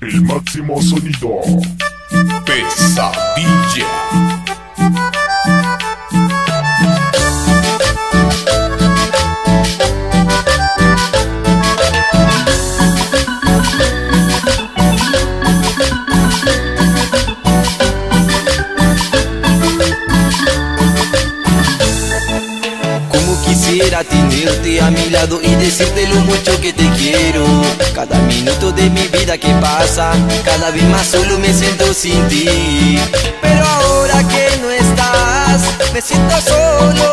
El máximo sonido. Pesadilla. Tenerte a mi lado y decirte lo mucho que te quiero. Cada minuto de mi vida que pasa, cada vez más solo me siento sin ti. Pero ahora que no estás, me siento solo.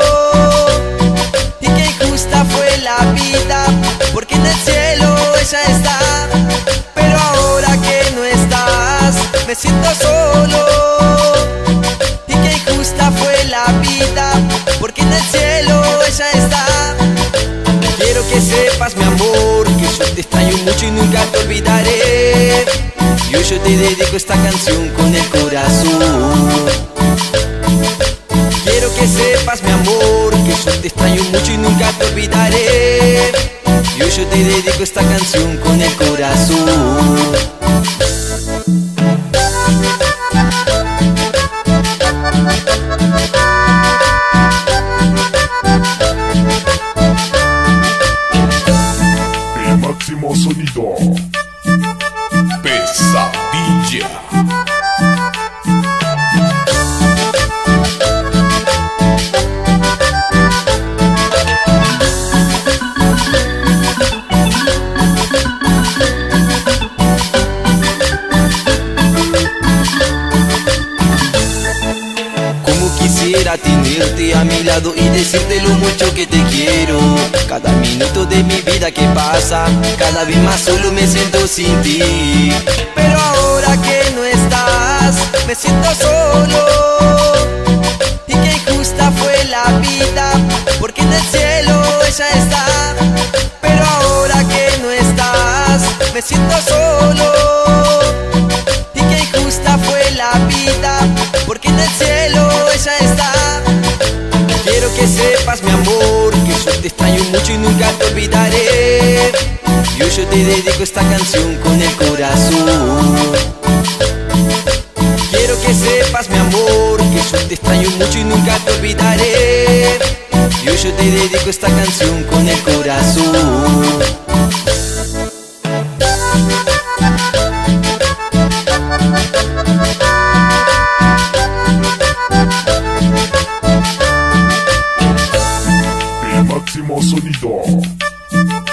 Y qué injusta fue la vida, porque en el cielo ella está. Pero ahora que no estás, me siento solo mucho y nunca te olvidaré. Y hoy yo te dedico esta canción con el corazón. Quiero que sepas, mi amor, que yo te extraño mucho y nunca te olvidaré. Y hoy yo te dedico esta canción con el corazón. Sonido. Tenerte a mi lado y decirte lo mucho que te quiero. Cada minuto de mi vida que pasa, cada vez más solo me siento sin ti. Pero ahora que no estás, me siento solo. Y qué injusta fue la vida, porque en el cielo ella está. Pero ahora que no estás, me siento solo mi amor, que yo te extraño mucho y nunca te olvidaré. Y yo te dedico esta canción con el corazón. Quiero que sepas, mi amor, que yo te extraño mucho y nunca te olvidaré. Y yo te dedico esta canción con el corazón. Máximo sonido.